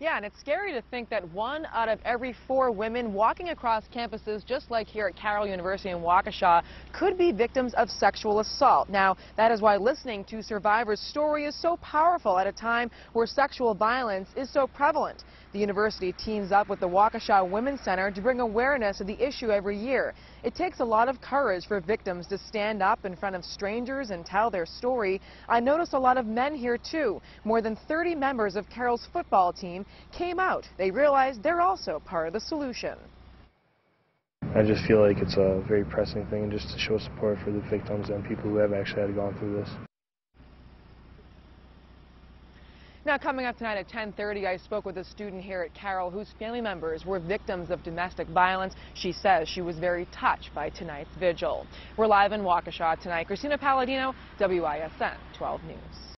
Yeah, and it's scary to think that one out of every four women walking across campuses just like here at Carroll University in Waukesha could be victims of sexual assault. Now, that is why listening to survivors' story is so powerful at a time where sexual violence is so prevalent. The university teams up with the Waukesha Women's Center to bring awareness of the issue every year. It takes a lot of courage for victims to stand up in front of strangers and tell their story. I noticed a lot of men here too. More than 30 members of Carroll's football team came out. They realized they're also part of the solution. I just feel like it's a very pressing thing just to show support for the victims and people who have actually had gone through this. Now, coming up tonight at 10:30, I spoke with a student here at Carroll whose family members were victims of domestic violence. She says she was very touched by tonight's vigil. We're live in Waukesha tonight. Christina Palladino, WISN 12 News.